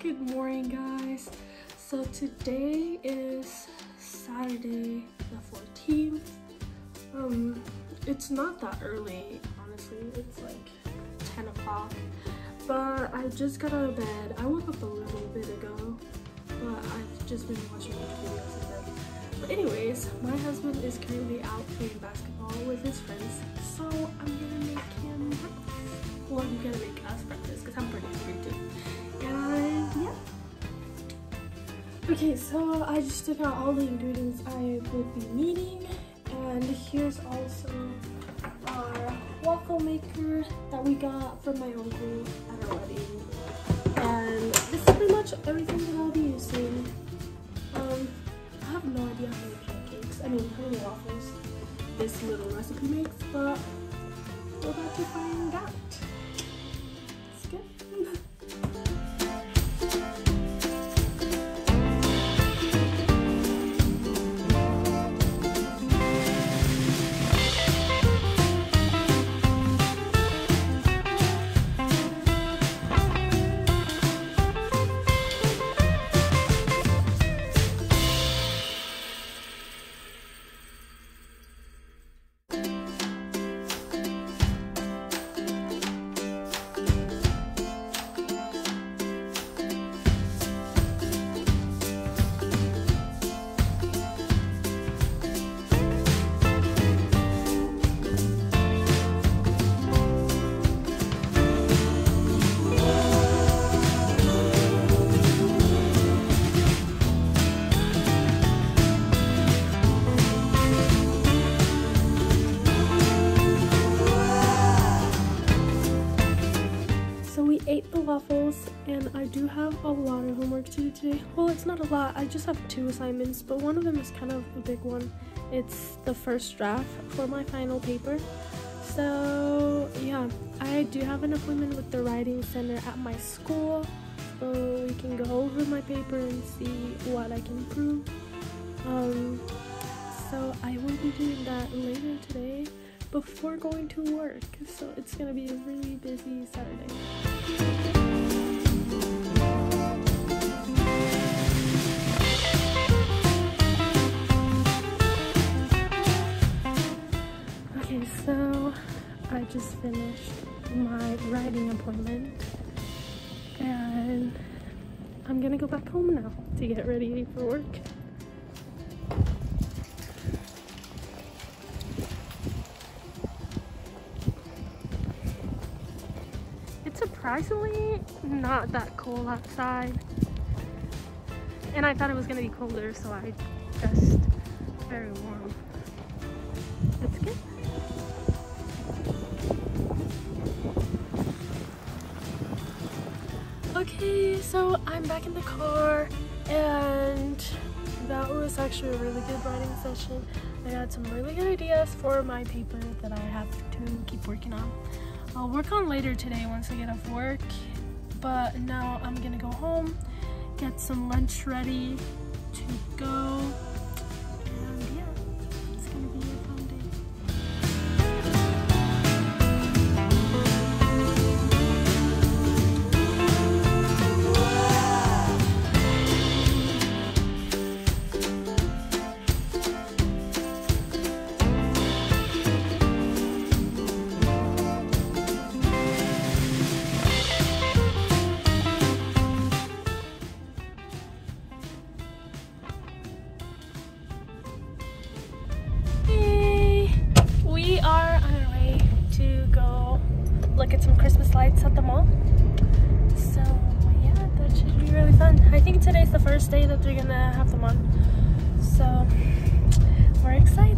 Good morning, guys. So today is Saturday the 14th. Um, it's not that early, honestly. It's like 10 o'clock. But I just got out of bed. I woke up a little bit ago, but I've just been watching videos. But anyways, my husband is currently out playing basketball with his friends, so I'm gonna make him breakfast. Well, I'm gonna make us breakfast Okay, so I just took out all the ingredients I would be needing, and here's also our waffle maker that we got from my uncle at our wedding. And this is pretty much everything that I'll be using. Um, I have no idea how many pancakes, I mean how many waffles this little recipe makes, but we're about to find out. Do have a lot of homework to do today. Well, it's not a lot. I just have two assignments, but one of them is kind of a big one. It's the first draft for my final paper. So, yeah, I do have an appointment with the writing center at my school. So we can go over my paper and see what I can improve. Um, so I will be doing that later today before going to work. So it's gonna be a really busy Saturday. Finished my writing appointment and I'm gonna go back home now to get ready for work. It's surprisingly not that cold outside. And I thought it was gonna be colder, so I dressed very warm. It's good. Okay, so I'm back in the car and that was actually a really good writing session. I got some really good ideas for my paper that I have to keep working on. I'll work on later today once I get off work. But now I'm gonna go home, get some lunch ready to go. Look at some Christmas lights at the mall. So yeah, that should be really fun. I think today's the first day that they're gonna have them on. So we're excited.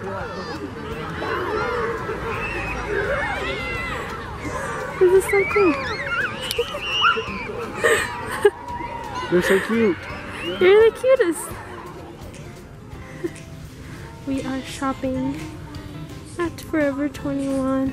This is so cool. You're so cute. You're the cutest. we are shopping at Forever 21.